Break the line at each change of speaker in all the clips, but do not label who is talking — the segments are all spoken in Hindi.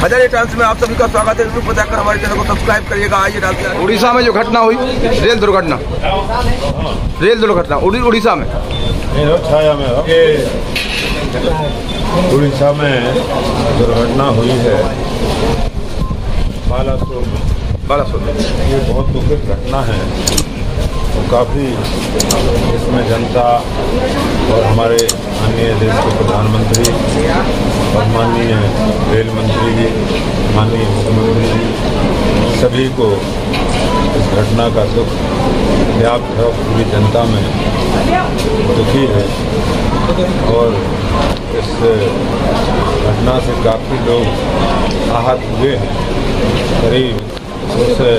हजारे टाइम्स में आप सभी का स्वागत है। यूट्यूब पर जाकर हमारे चैनल को सब्सक्राइब करिएगा। आइए डालते हैं उड़ीसा में जो घटना हुई रेल दुर्घटना। रेल दुर्घटना उड़ीसा में।
छाया में उड़ीसा में दुर्घटना हुई है। बालासोर
बालासोर
ये बहुत दुखद घटना है। तो काफ़ी इसमें जनता और हमारे माननीय देश के प्रधानमंत्री और माननीय रेल मंत्री जी, माननीय मुख्यमंत्री जी, सभी को इस घटना का दुख, व्याप्त है पूरी जनता में दुखी है। और इस घटना से काफ़ी लोग आहत हुए हैं। करीब सौ से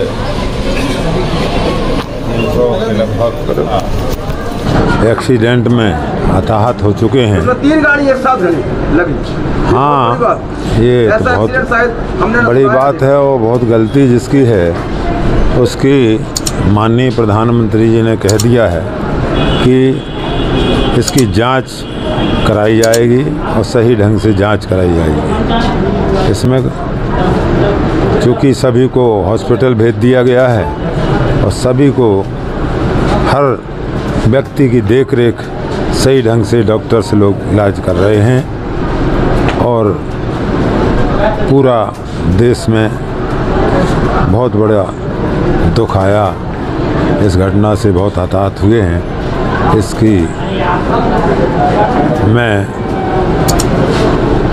तीन सौ लगभग एक्सीडेंट में हताहत हो चुके हैं।
तीन गाड़ी एक साथ लगी।
हाँ, ये तो बहुत बड़ी बात है वो बहुत गलती जिसकी है उसकी माननीय प्रधानमंत्री जी ने कह दिया है कि इसकी जाँच कराई जाएगी और सही ढंग से जाँच कराई जाएगी। इसमें चूँकि सभी को हॉस्पिटल भेज दिया गया है और सभी को हर व्यक्ति की देख रेख सही ढंग से डॉक्टर से लोग इलाज कर रहे हैं और पूरा देश में बहुत बड़ा दुख आया। इस घटना से बहुत हताहत हुए हैं। इसकी मैं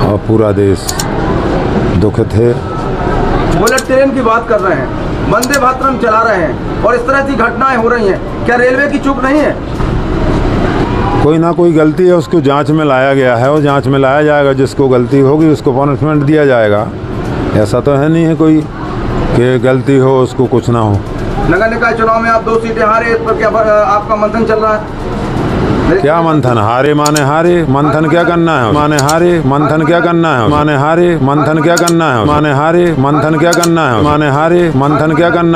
और पूरा देश दुखित है।
बुलेट ट्रेन की बात कर रहे हैं। वंदे भारतम चला रहे हैं और इस तरह की घटनाएँ हो रही हैं। क्या रेलवे की चूक नहीं है?
कोई ना कोई गलती है उसको जाँच में लाया गया है और जाँच में लाया जाएगा। जिसको गलती होगी उसको पनिशमेंट दिया जाएगा। ऐसा तो है नहीं है कोई कि गलती हो उसको कुछ ना हो।
नगर निकाय चुनाव में आप दो सीटें हारे इस पर क्या आपका मंथन चल रहा है?
क्या मंथन? हारे माने हारे, मंथन क्या करना है? माने हारे, मंथन क्या करना है? माने हारे, मंथन क्या करना है? माने हारे, मंथन क्या करना है? माने हारे, मंथन क्या करना है?